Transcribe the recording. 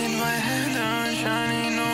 in my head, I'm shining on